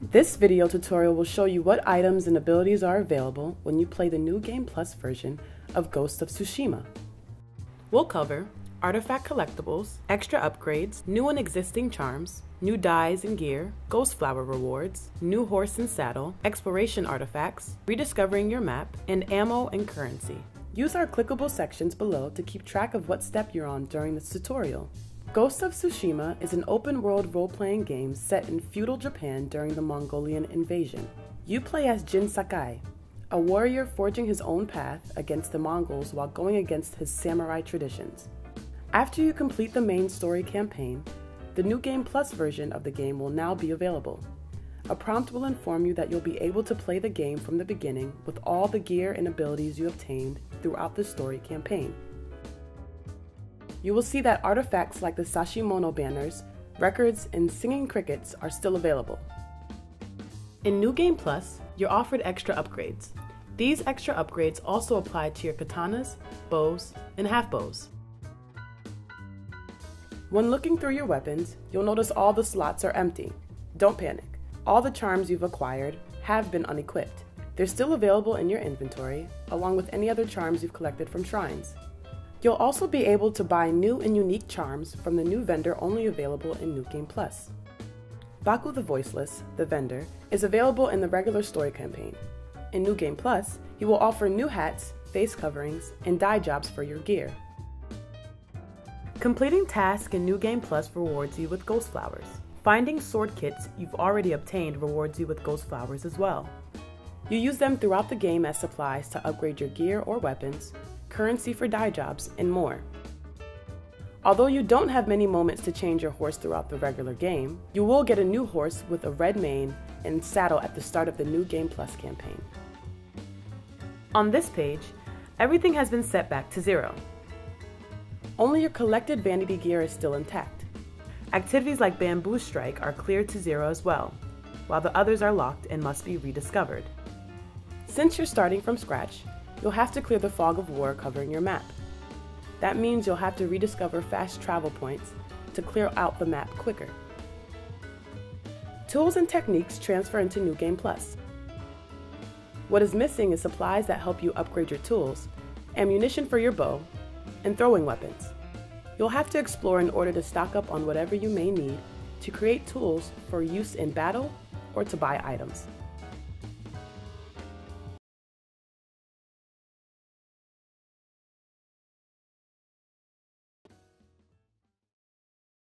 This video tutorial will show you what items and abilities are available when you play the new Game Plus version of Ghost of Tsushima. We'll cover artifact collectibles, extra upgrades, new and existing charms, new dyes and gear, ghost flower rewards, new horse and saddle, exploration artifacts, rediscovering your map, and ammo and currency. Use our clickable sections below to keep track of what step you're on during this tutorial. Ghost of Tsushima is an open world role playing game set in feudal Japan during the Mongolian invasion. You play as Jin Sakai, a warrior forging his own path against the Mongols while going against his samurai traditions. After you complete the main story campaign, the New Game Plus version of the game will now be available. A prompt will inform you that you'll be able to play the game from the beginning with all the gear and abilities you obtained throughout the story campaign. You will see that artifacts like the Sashimono banners, records, and singing crickets are still available. In New Game Plus, you're offered extra upgrades. These extra upgrades also apply to your katanas, bows, and half bows. When looking through your weapons, you'll notice all the slots are empty. Don't panic. All the charms you've acquired have been unequipped. They're still available in your inventory, along with any other charms you've collected from shrines. You'll also be able to buy new and unique charms from the new vendor only available in New Game Plus. Baku the Voiceless, the vendor, is available in the regular story campaign. In New Game Plus, he will offer new hats, face coverings, and dye jobs for your gear. Completing tasks in New Game Plus rewards you with Ghost Flowers. Finding sword kits you've already obtained rewards you with Ghost Flowers as well. You use them throughout the game as supplies to upgrade your gear or weapons, currency for dye jobs, and more. Although you don't have many moments to change your horse throughout the regular game, you will get a new horse with a red mane and saddle at the start of the new Game Plus campaign. On this page, everything has been set back to zero. Only your collected vanity gear is still intact. Activities like Bamboo Strike are cleared to zero as well, while the others are locked and must be rediscovered. Since you're starting from scratch, you'll have to clear the fog of war covering your map. That means you'll have to rediscover fast travel points to clear out the map quicker. Tools and techniques transfer into New Game Plus. What is missing is supplies that help you upgrade your tools, ammunition for your bow, and throwing weapons. You'll have to explore in order to stock up on whatever you may need to create tools for use in battle or to buy items.